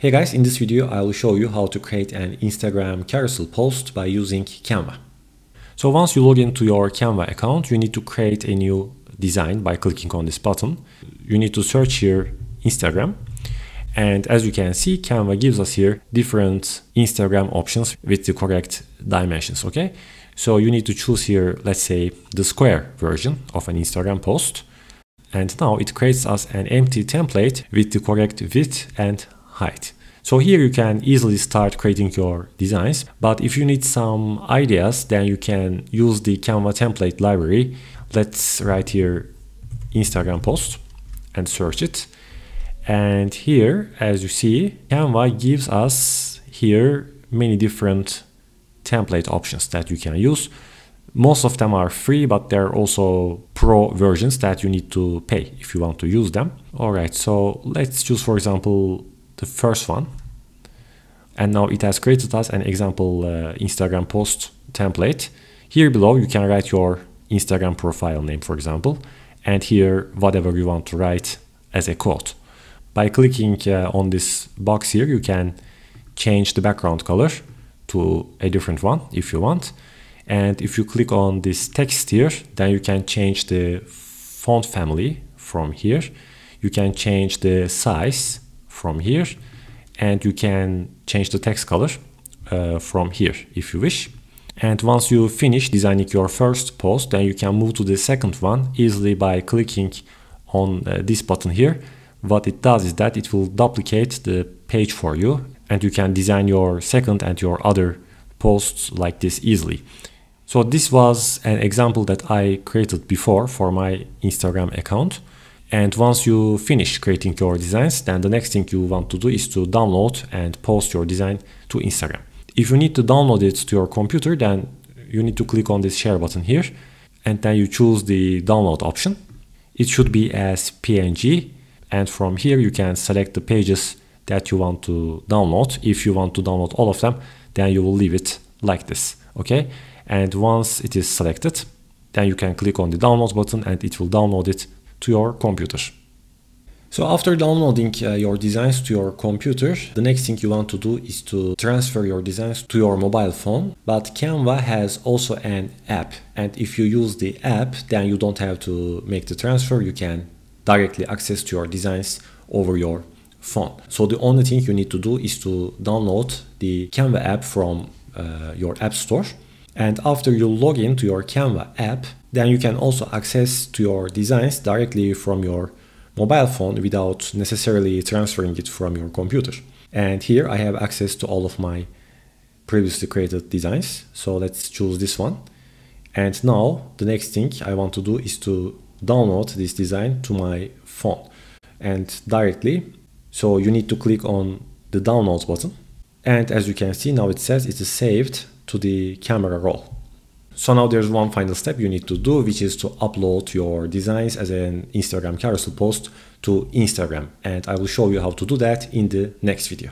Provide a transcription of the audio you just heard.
Hey guys, in this video I will show you how to create an Instagram carousel post by using Canva. So once you log into your Canva account, you need to create a new design by clicking on this button. You need to search here Instagram. And as you can see, Canva gives us here different Instagram options with the correct dimensions, okay? So you need to choose here, let's say, the square version of an Instagram post. And now it creates us an empty template with the correct width and height. So here you can easily start creating your designs, but if you need some ideas, then you can use the Canva template library. Let's write here Instagram post and search it. And here, as you see, Canva gives us here many different template options that you can use. Most of them are free, but there are also pro versions that you need to pay if you want to use them. All right, so let's choose, for example, the first one. And now it has created us an example uh, Instagram post template. Here below, you can write your Instagram profile name, for example, and here whatever you want to write as a quote. By clicking uh, on this box here, you can change the background color to a different one if you want. And if you click on this text here, then you can change the font family from here. You can change the size from here and you can change the text color uh, from here if you wish. And once you finish designing your first post, then you can move to the second one easily by clicking on uh, this button here. What it does is that it will duplicate the page for you and you can design your second and your other posts like this easily. So this was an example that I created before for my Instagram account. And once you finish creating your designs, then the next thing you want to do is to download and post your design to Instagram. If you need to download it to your computer, then you need to click on this share button here and then you choose the download option. It should be as PNG and from here you can select the pages that you want to download. If you want to download all of them, then you will leave it like this, okay? And once it is selected, then you can click on the download button and it will download it to your computer. So after downloading uh, your designs to your computer, the next thing you want to do is to transfer your designs to your mobile phone. But Canva has also an app. And if you use the app, then you don't have to make the transfer. You can directly access to your designs over your phone. So the only thing you need to do is to download the Canva app from uh, your app store. And after you log in to your Canva app, then you can also access to your designs directly from your mobile phone without necessarily transferring it from your computer. And here I have access to all of my previously created designs. So let's choose this one. And now the next thing I want to do is to download this design to my phone and directly. So you need to click on the download button. And as you can see now it says it is saved to the camera roll. So now there's one final step you need to do, which is to upload your designs as an Instagram carousel post to Instagram. And I will show you how to do that in the next video.